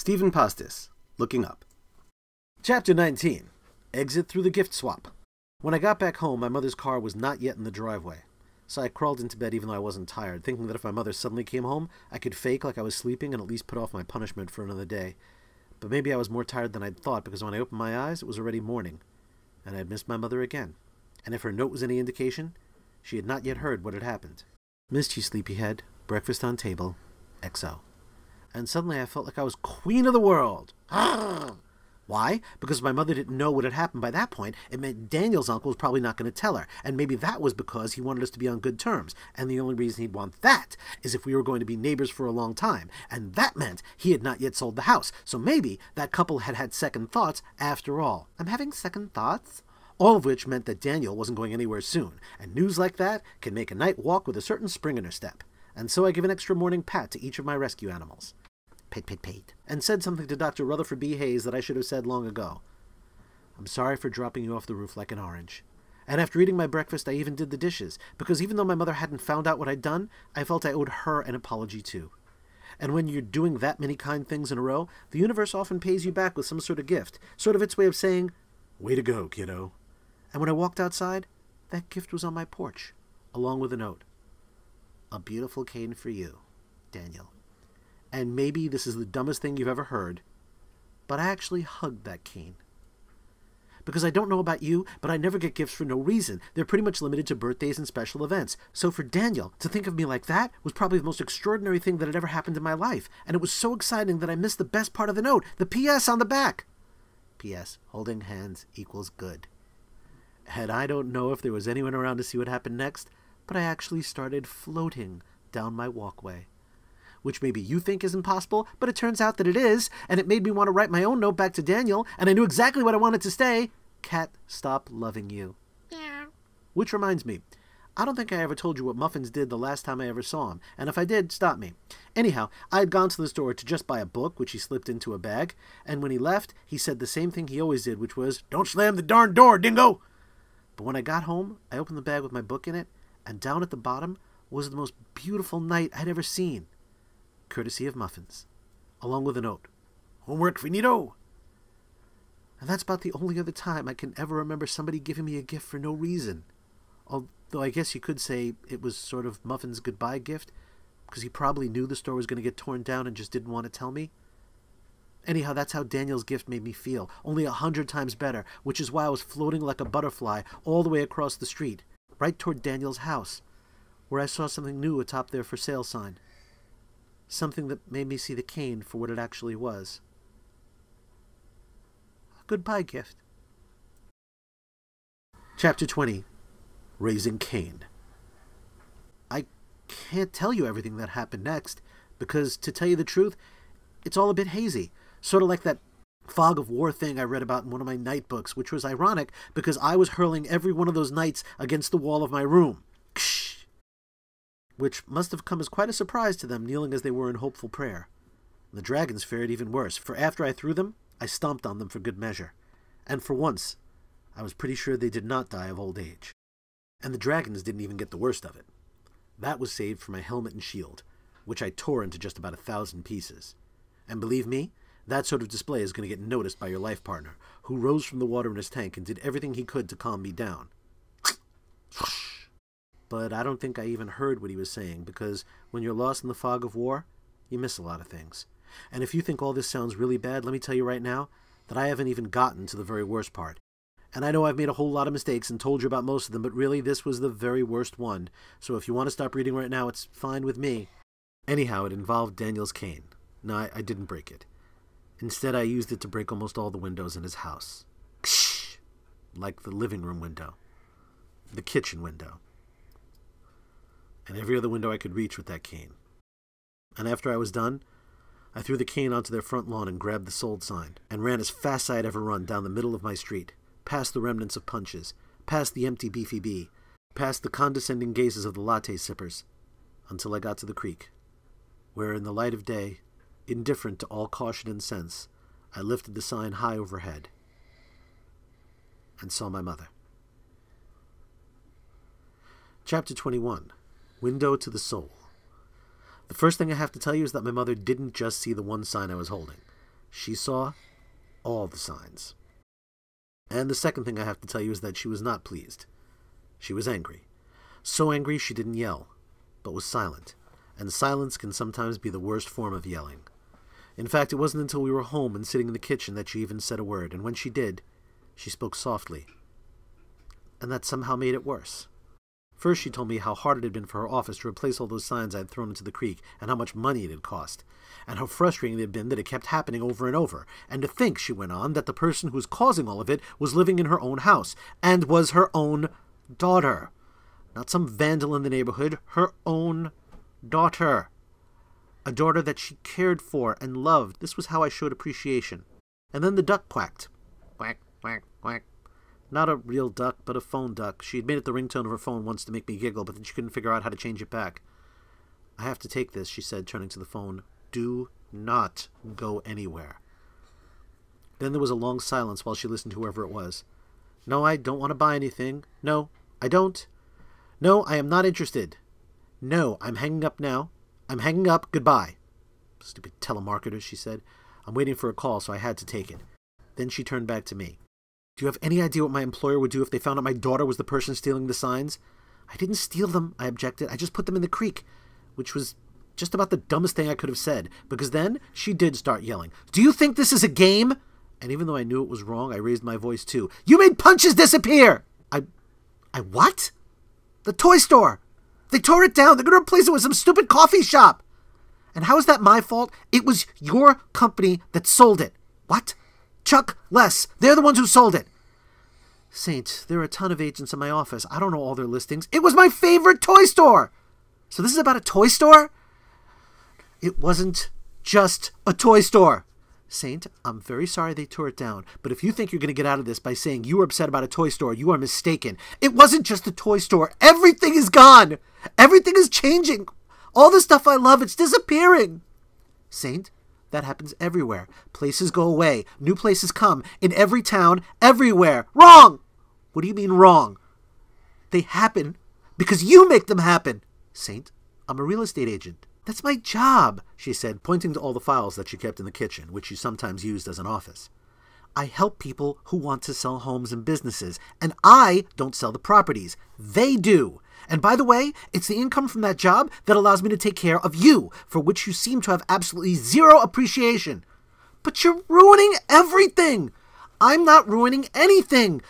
Stephan Pastis, Looking Up. Chapter 19 Exit Through the Gift Swap. When I got back home, my mother's car was not yet in the driveway. So I crawled into bed even though I wasn't tired, thinking that if my mother suddenly came home, I could fake like I was sleeping and at least put off my punishment for another day. But maybe I was more tired than I'd thought because when I opened my eyes, it was already morning, and I had missed my mother again. And if her note was any indication, she had not yet heard what had happened. Missed you, sleepyhead. Breakfast on table. XO and suddenly I felt like I was queen of the world. Why? Because my mother didn't know what had happened by that point. It meant Daniel's uncle was probably not going to tell her. And maybe that was because he wanted us to be on good terms. And the only reason he'd want that is if we were going to be neighbors for a long time. And that meant he had not yet sold the house. So maybe that couple had had second thoughts after all. I'm having second thoughts? All of which meant that Daniel wasn't going anywhere soon. And news like that can make a knight walk with a certain spring in her step. And so I give an extra morning pat to each of my rescue animals pate, pate, pate, and said something to Dr. Rutherford B. Hayes that I should have said long ago. I'm sorry for dropping you off the roof like an orange. And after eating my breakfast, I even did the dishes, because even though my mother hadn't found out what I'd done, I felt I owed her an apology too. And when you're doing that many kind things in a row, the universe often pays you back with some sort of gift, sort of its way of saying, Way to go, kiddo. And when I walked outside, that gift was on my porch, along with a note. A beautiful cane for you, Daniel and maybe this is the dumbest thing you've ever heard, but I actually hugged that cane. Because I don't know about you, but I never get gifts for no reason. They're pretty much limited to birthdays and special events. So for Daniel, to think of me like that was probably the most extraordinary thing that had ever happened in my life. And it was so exciting that I missed the best part of the note, the P.S. on the back. P.S. Holding hands equals good. And I don't know if there was anyone around to see what happened next, but I actually started floating down my walkway which maybe you think is impossible, but it turns out that it is, and it made me want to write my own note back to Daniel, and I knew exactly what I wanted to say. Cat, stop loving you. Yeah. Which reminds me, I don't think I ever told you what Muffins did the last time I ever saw him, and if I did, stop me. Anyhow, I had gone to the store to just buy a book, which he slipped into a bag, and when he left, he said the same thing he always did, which was, Don't slam the darn door, dingo! But when I got home, I opened the bag with my book in it, and down at the bottom was the most beautiful knight I'd ever seen courtesy of Muffins, along with a note. Homework finito! And that's about the only other time I can ever remember somebody giving me a gift for no reason. Although I guess you could say it was sort of Muffin's goodbye gift, because he probably knew the store was going to get torn down and just didn't want to tell me. Anyhow, that's how Daniel's gift made me feel, only a hundred times better, which is why I was floating like a butterfly all the way across the street, right toward Daniel's house, where I saw something new atop their for sale sign something that made me see the cane for what it actually was. A goodbye gift. Chapter 20 Raising Cain. I can't tell you everything that happened next, because, to tell you the truth, it's all a bit hazy, sort of like that fog of war thing I read about in one of my knight books, which was ironic because I was hurling every one of those knights against the wall of my room. Which must have come as quite a surprise to them, kneeling as they were in hopeful prayer. The dragons fared even worse, for after I threw them, I stomped on them for good measure. And for once, I was pretty sure they did not die of old age. And the dragons didn't even get the worst of it. That was saved for my helmet and shield, which I tore into just about a thousand pieces. And believe me, that sort of display is going to get noticed by your life partner, who rose from the water in his tank and did everything he could to calm me down but I don't think I even heard what he was saying because when you're lost in the fog of war, you miss a lot of things. And if you think all this sounds really bad, let me tell you right now that I haven't even gotten to the very worst part. And I know I've made a whole lot of mistakes and told you about most of them, but really this was the very worst one. So if you want to stop reading right now, it's fine with me. Anyhow, it involved Daniel's cane. No, I, I didn't break it. Instead, I used it to break almost all the windows in his house. Ksh! Like the living room window, the kitchen window, and every other window I could reach with that cane. And after I was done, I threw the cane onto their front lawn and grabbed the sold sign, and ran as fast as I had ever run down the middle of my street, past the remnants of punches, past the empty beefy bee, past the condescending gazes of the latte sippers, until I got to the creek, where in the light of day, indifferent to all caution and sense, I lifted the sign high overhead and saw my mother. Chapter 21 Window to the Soul. The first thing I have to tell you is that my mother didn't just see the one sign I was holding. She saw all the signs. And the second thing I have to tell you is that she was not pleased. She was angry. So angry she didn't yell, but was silent. And silence can sometimes be the worst form of yelling. In fact, it wasn't until we were home and sitting in the kitchen that she even said a word, and when she did, she spoke softly. And that somehow made it worse. First, she told me how hard it had been for her office to replace all those signs I had thrown into the creek, and how much money it had cost, and how frustrating it had been that it kept happening over and over, and to think, she went on, that the person who was causing all of it was living in her own house, and was her own daughter. Not some vandal in the neighborhood, her own daughter. A daughter that she cared for and loved. This was how I showed appreciation. And then the duck quacked. Quack, quack, quack. Not a real duck, but a phone duck. She had made it the ringtone of her phone once to make me giggle, but then she couldn't figure out how to change it back. I have to take this, she said, turning to the phone. Do not go anywhere. Then there was a long silence while she listened to whoever it was. No, I don't want to buy anything. No, I don't. No, I am not interested. No, I'm hanging up now. I'm hanging up. Goodbye. Stupid telemarketer, she said. I'm waiting for a call, so I had to take it. Then she turned back to me. Do you have any idea what my employer would do if they found out my daughter was the person stealing the signs? I didn't steal them, I objected. I just put them in the creek, which was just about the dumbest thing I could have said, because then she did start yelling. Do you think this is a game? And even though I knew it was wrong, I raised my voice too. You made punches disappear! I. I what? The toy store! They tore it down. They're to replace it with some stupid coffee shop. And how is that my fault? It was your company that sold it. What? Chuck Les. They're the ones who sold it. Saint, there are a ton of agents in my office. I don't know all their listings. It was my favorite toy store. So this is about a toy store? It wasn't just a toy store. Saint, I'm very sorry they tore it down, but if you think you're going to get out of this by saying you were upset about a toy store, you are mistaken. It wasn't just a toy store. Everything is gone. Everything is changing. All the stuff I love, it's disappearing. Saint, that happens everywhere. Places go away, new places come, in every town, everywhere. Wrong! What do you mean wrong? They happen because you make them happen. Saint, I'm a real estate agent. That's my job, she said, pointing to all the files that she kept in the kitchen, which she sometimes used as an office. I help people who want to sell homes and businesses, and I don't sell the properties. They do. And by the way, it's the income from that job that allows me to take care of you, for which you seem to have absolutely zero appreciation. But you're ruining everything! I'm not ruining anything!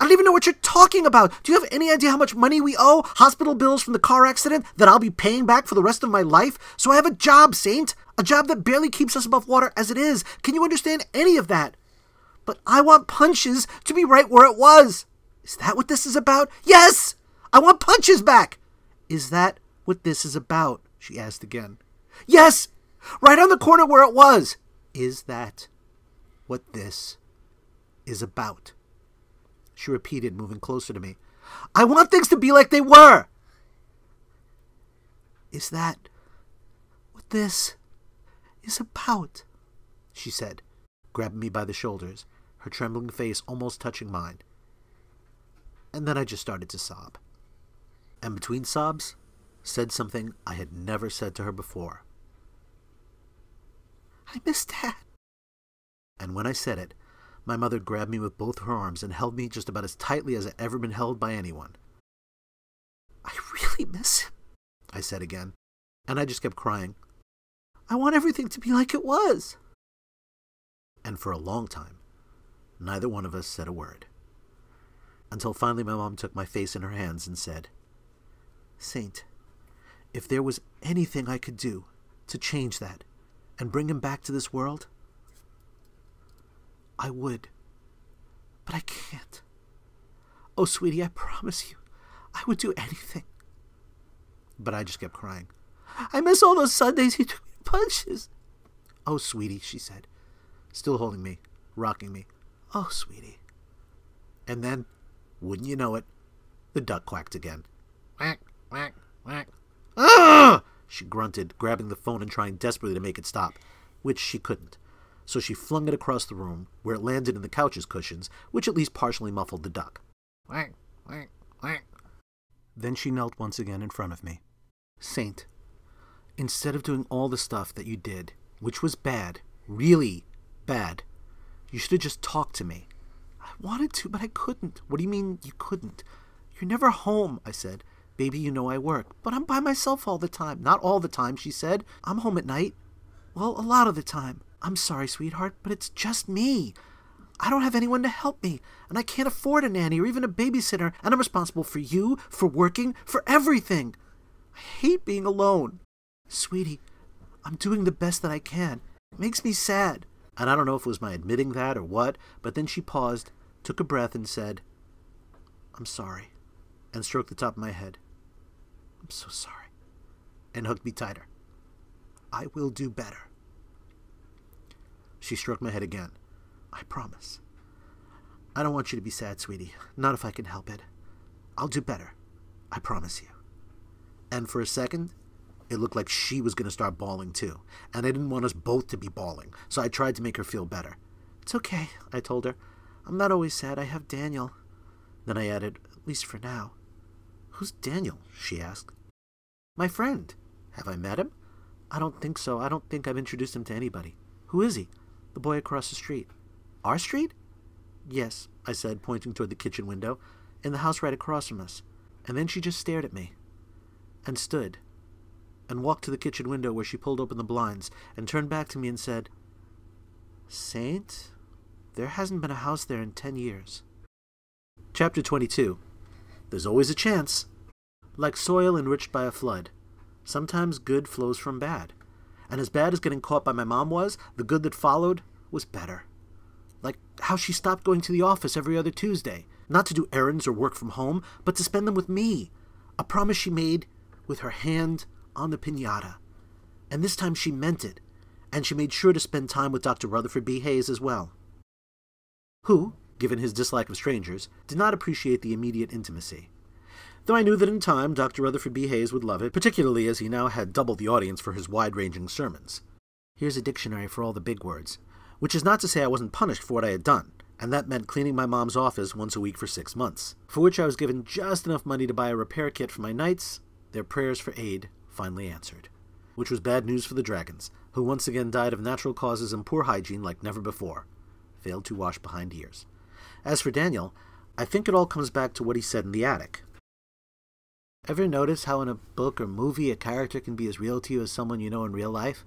I don't even know what you're talking about. Do you have any idea how much money we owe? Hospital bills from the car accident that I'll be paying back for the rest of my life? So I have a job, Saint. A job that barely keeps us above water as it is. Can you understand any of that? But I want punches to be right where it was. Is that what this is about? Yes! I want punches back! Is that what this is about? She asked again. Yes! Right on the corner where it was! Is that what this is about? She repeated, moving closer to me. I want things to be like they were! Is that what this is about? She said, grabbing me by the shoulders, her trembling face almost touching mine. And then I just started to sob and between sobs, said something I had never said to her before. I miss Dad. And when I said it, my mother grabbed me with both her arms and held me just about as tightly as I'd ever been held by anyone. I really miss him, I said again, and I just kept crying. I want everything to be like it was. And for a long time, neither one of us said a word. Until finally my mom took my face in her hands and said, Saint, if there was anything I could do to change that and bring him back to this world, I would. But I can't. Oh, sweetie, I promise you, I would do anything. But I just kept crying. I miss all those Sundays he took me to punches. Oh, sweetie, she said, still holding me, rocking me. Oh, sweetie. And then, wouldn't you know it, the duck quacked again. Quack, Whack, whack. Ah! She grunted, grabbing the phone and trying desperately to make it stop, which she couldn't. So she flung it across the room, where it landed in the couch's cushions, which at least partially muffled the duck. Whack, whack, whack. Then she knelt once again in front of me. Saint, instead of doing all the stuff that you did, which was bad, really bad. You should have just talked to me. I wanted to, but I couldn't. What do you mean you couldn't? You're never home, I said. Baby, you know I work. But I'm by myself all the time. Not all the time, she said. I'm home at night. Well, a lot of the time. I'm sorry, sweetheart, but it's just me. I don't have anyone to help me, and I can't afford a nanny or even a babysitter, and I'm responsible for you, for working, for everything. I hate being alone. Sweetie, I'm doing the best that I can. It makes me sad. And I don't know if it was my admitting that or what, but then she paused, took a breath, and said, I'm sorry, and stroked the top of my head. I'm so sorry, and hugged me tighter. I will do better. She stroked my head again. I promise. I don't want you to be sad, sweetie. Not if I can help it. I'll do better. I promise you. And for a second, it looked like she was going to start bawling too. And I didn't want us both to be bawling, so I tried to make her feel better. It's okay, I told her. I'm not always sad. I have Daniel. Then I added, at least for now. Who's Daniel? she asked. My friend. Have I met him? I don't think so. I don't think I've introduced him to anybody. Who is he? The boy across the street. Our street? Yes, I said, pointing toward the kitchen window, in the house right across from us. And then she just stared at me, and stood, and walked to the kitchen window where she pulled open the blinds, and turned back to me and said, Saint, there hasn't been a house there in ten years. Chapter 22 There's always a chance. Like soil enriched by a flood, sometimes good flows from bad. And as bad as getting caught by my mom was, the good that followed was better like how she stopped going to the office every other Tuesday, not to do errands or work from home, but to spend them with me. A promise she made with her hand on the pinata. And this time she meant it, and she made sure to spend time with Dr. Rutherford B. Hayes as well. Who, given his dislike of strangers, did not appreciate the immediate intimacy. Though I knew that in time Dr. Rutherford B. Hayes would love it, particularly as he now had double the audience for his wide ranging sermons. Here's a dictionary for all the big words which is not to say I wasn't punished for what I had done, and that meant cleaning my mom's office once a week for six months, for which I was given just enough money to buy a repair kit for my knights, their prayers for aid finally answered. Which was bad news for the dragons, who once again died of natural causes and poor hygiene like never before, failed to wash behind ears. As for Daniel, I think it all comes back to what he said in the attic. Ever notice how in a book or movie a character can be as real to you as someone you know in real life?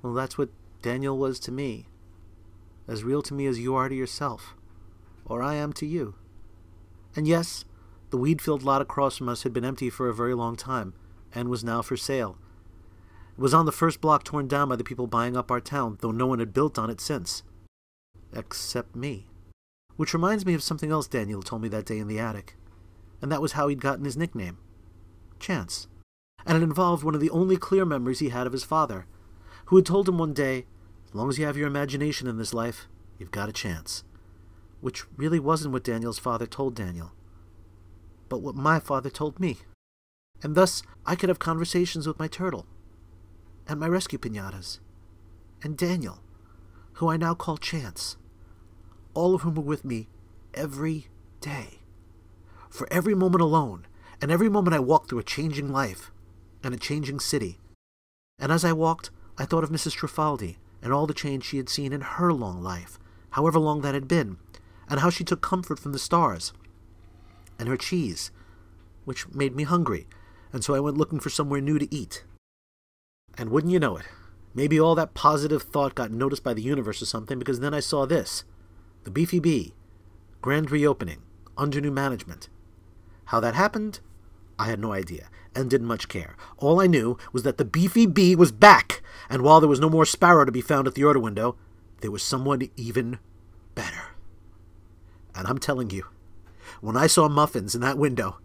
Well, that's what Daniel was to me, as real to me as you are to yourself, or I am to you. And yes, the weed filled lot across from us had been empty for a very long time, and was now for sale. It was on the first block torn down by the people buying up our town, though no one had built on it since. Except me. Which reminds me of something else Daniel told me that day in the attic, and that was how he'd gotten his nickname Chance. And it involved one of the only clear memories he had of his father, who had told him one day, As long as you have your imagination in this life, you've got a chance. Which really wasn't what Daniel's father told Daniel, but what my father told me. And thus I could have conversations with my turtle, and my rescue pinatas, and Daniel, who I now call Chance, all of whom were with me every day. For every moment alone, and every moment I walked through a changing life and a changing city. And as I walked, I thought of Mrs. Trifaldi and all the change she had seen in her long life, however long that had been, and how she took comfort from the stars, and her cheese, which made me hungry, and so I went looking for somewhere new to eat. And wouldn't you know it, maybe all that positive thought got noticed by the universe or something, because then I saw this the Beefy Bee, grand reopening, under new management. How that happened, I had no idea, and didn't much care. All I knew was that the beefy bee was back, and while there was no more sparrow to be found at the order window, there was someone even better. And I'm telling you, when I saw Muffins in that window,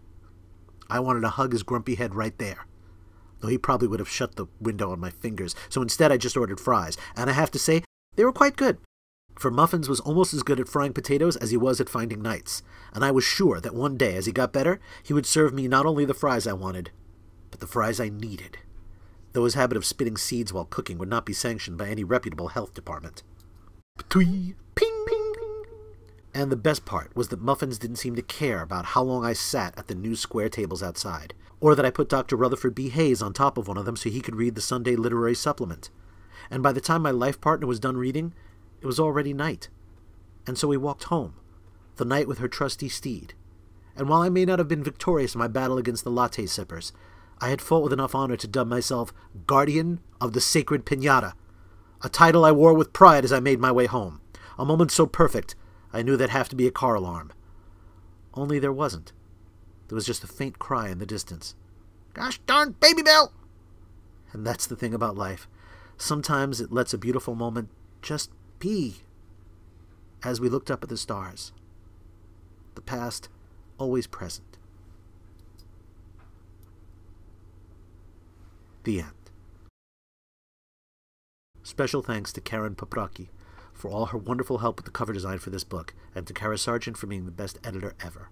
I wanted to hug his grumpy head right there. Though he probably would have shut the window on my fingers, so instead I just ordered fries, and I have to say, they were quite good for Muffins was almost as good at frying potatoes as he was at finding knights, and I was sure that one day, as he got better, he would serve me not only the fries I wanted, but the fries I needed, though his habit of spitting seeds while cooking would not be sanctioned by any reputable health department. Ptwee, ping, ping, ping. And the best part was that Muffins didn't seem to care about how long I sat at the new square tables outside, or that I put Dr. Rutherford B. Hayes on top of one of them so he could read the Sunday literary supplement. And by the time my life partner was done reading, it was already night, and so we walked home, the knight with her trusty steed. And while I may not have been victorious in my battle against the latte sippers, I had fought with enough honor to dub myself Guardian of the Sacred Pinata, a title I wore with pride as I made my way home. A moment so perfect, I knew there'd have to be a car alarm. Only there wasn't. There was just a faint cry in the distance. Gosh darn Baby Bell! And that's the thing about life. Sometimes it lets a beautiful moment just be. As we looked up at the stars, the past always present. The end. Special thanks to Karen Papraki for all her wonderful help with the cover design for this book, and to Kara Sargent for being the best editor ever.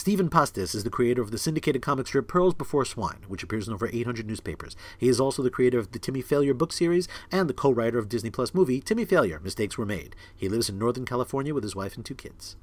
Stephan Pastis is the creator of the syndicated comic strip Pearls Before Swine, which appears in over 800 newspapers. He is also the creator of the Timmy Failure book series and the co-writer of Disney Plus movie Timmy Failure: Mistakes Were Made. He lives in Northern California with his wife and two kids.